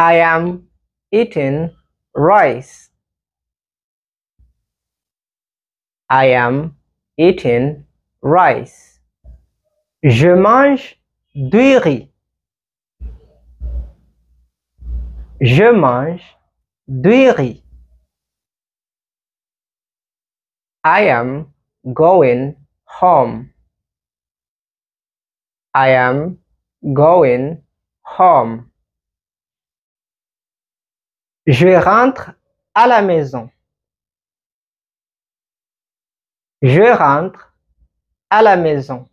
I am eating rice. I am eating rice. Je mange du riz. Je mange du riz. I am going home. I am going home. Je rentre à la maison. Je rentre à la maison.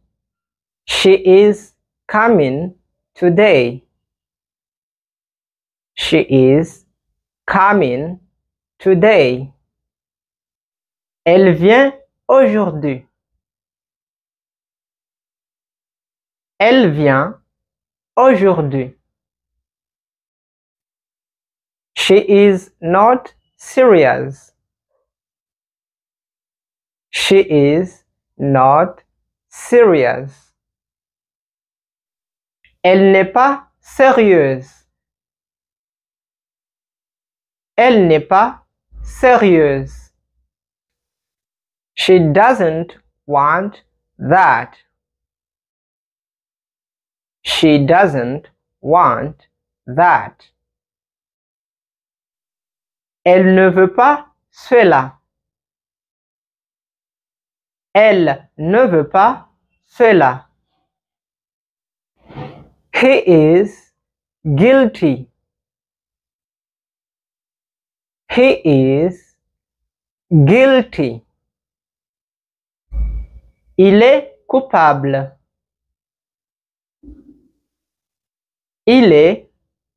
She is coming today. She is coming today. Elle vient aujourd'hui. Elle vient aujourd'hui. She is not serious. She is not serious. Elle n'est pas sérieuse. Elle n'est pas sérieuse. She doesn't want that. She doesn't want that. Elle ne veut pas cela. Elle ne veut pas cela. He is guilty. He is guilty. Il est coupable. Il est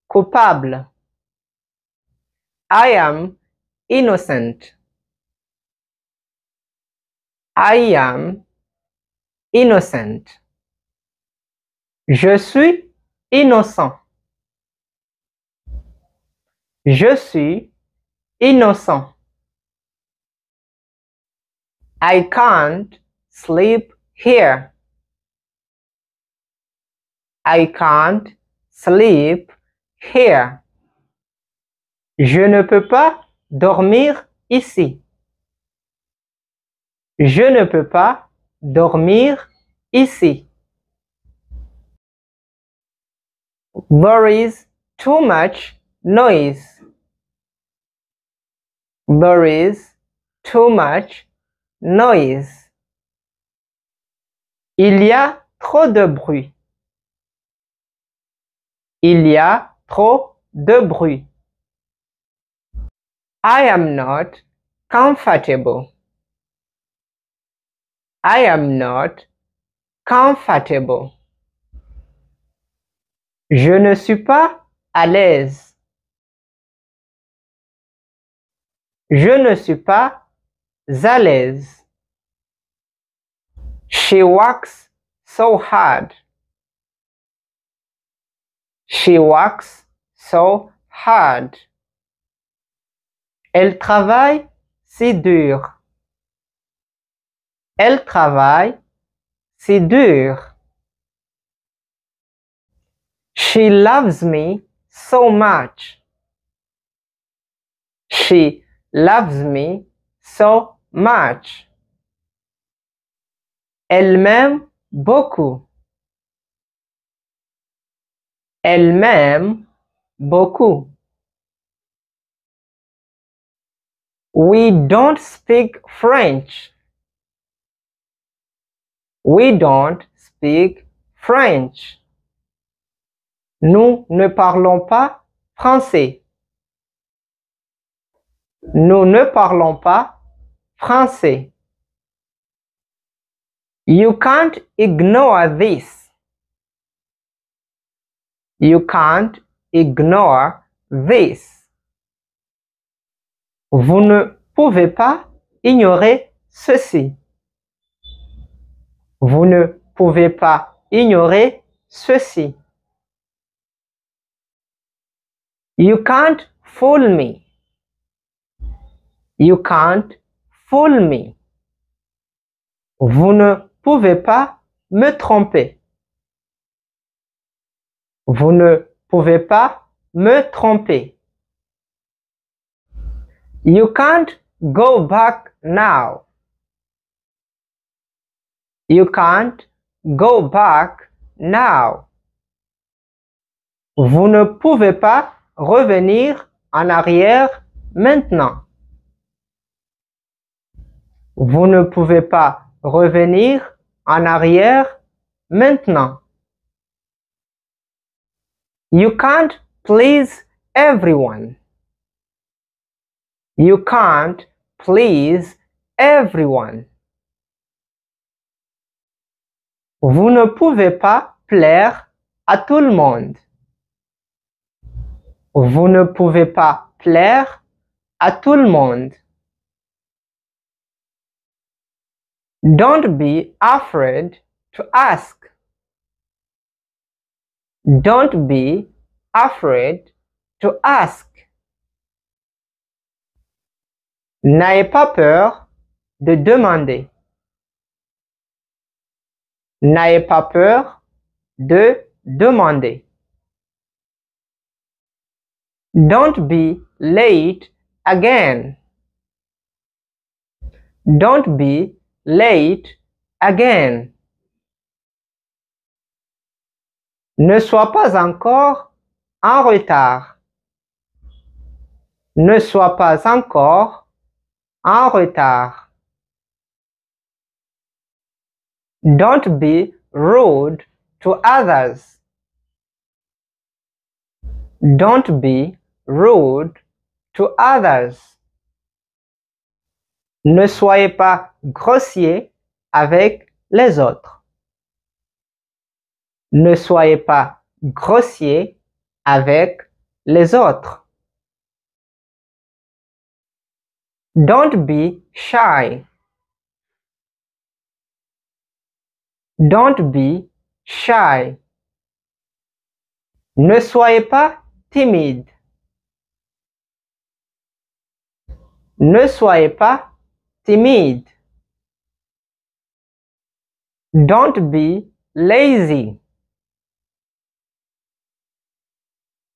coupable. I am innocent. I am innocent. Je suis innocent. Je suis innocent. I can't sleep here. I can't sleep here. Je ne peux pas dormir ici. Je ne peux pas dormir ici. There too much noise. There too much noise. Il y a trop de bruit. Il y a trop de bruit. I am not comfortable. I am not comfortable. Je ne suis pas à l'aise. Je ne suis pas à l'aise. She works so hard. She works so hard. Elle travaille si dur. Elle travaille si dur. She loves me so much. She loves me so much. Elle m'aime beaucoup. Elle m'aime beaucoup. We don't speak French. We don't speak French. Nous ne parlons pas français. Nous ne parlons pas français. You can't ignore this. You can't ignore this. Vous ne pouvez pas ignorer ceci. Vous ne pouvez pas ignorer ceci. You can't fool me. You can't fool me. Vous ne pouvez pas me tromper. Vous ne pouvez pas me tromper. You can't go back now. You can't go back now. Vous ne pouvez pas revenir en arrière maintenant. Vous ne pouvez pas revenir en arrière maintenant. You can't please everyone. You can't please everyone. Vous ne pouvez pas plaire à tout le monde. Vous ne pouvez pas plaire à tout le monde. Don't be afraid to ask. Don't be afraid to ask. N'ayez pas peur de demander. N'ayez pas peur de demander. Don't be late again. Don't be late again. Ne sois pas encore en retard. Ne sois pas encore en retard. Don't be rude to others. Don't be rude to others. Ne soyez pas grossier avec les autres. Ne soyez pas grossier avec les autres. Don't be shy. Don't be shy. Ne soyez pas timide. Ne soyez pas timide. Don't be lazy.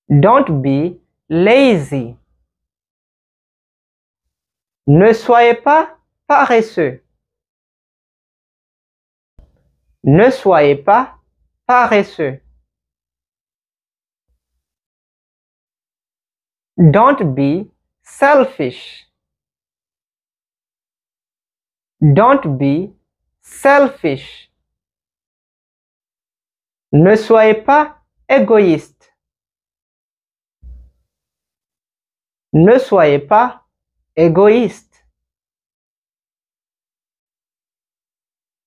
Don't be lazy. Ne soyez pas paresseux. Ne soyez pas paresseux. Don't be selfish. Don't be selfish. Ne soyez pas égoïste. Ne soyez pas égoïste.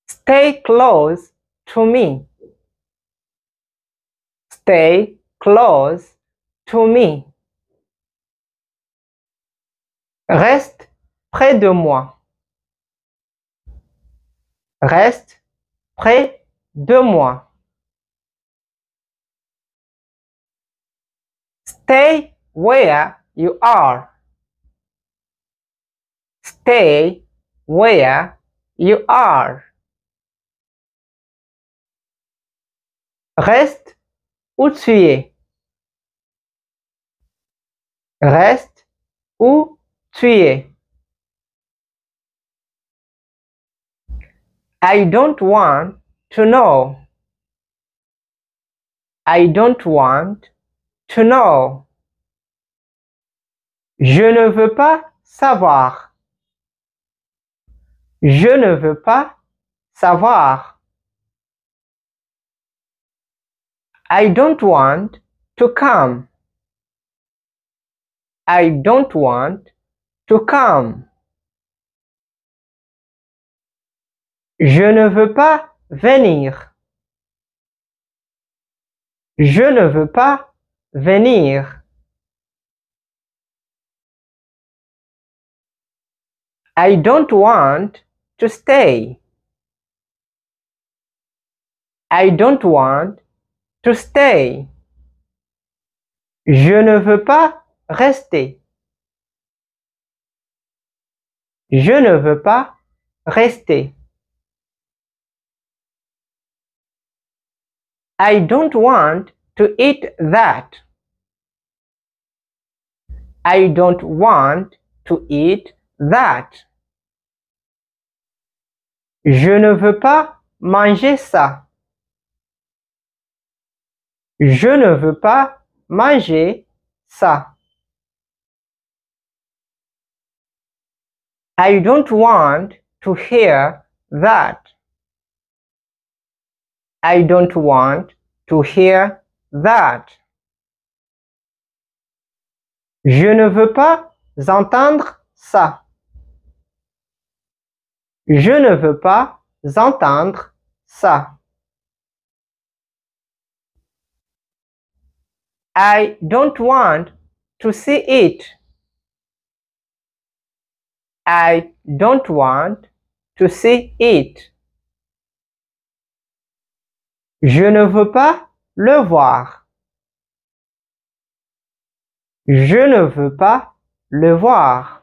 Stay close to me. Stay close to me. Reste près de moi. Reste près de moi. Stay where you are. Stay where you are. Reste où tu es. Reste où tu es. I don't want to know. I don't want to know. Je ne veux pas savoir. Je ne veux pas savoir. I don't want to come. I don't want to come. Je ne veux pas venir. Je ne veux pas venir. I don't want to stay. I don't want to stay. Je ne veux pas rester. Je ne veux pas rester. I don't want to eat that. I don't want to eat that. Je ne veux pas manger ça. Je ne veux pas manger ça. I don't want to hear that. I don't want to hear that. Je ne veux pas entendre ça. Je ne veux pas entendre ça. I don't want to see it. I don't want to see it. Je ne veux pas le voir. Je ne veux pas le voir.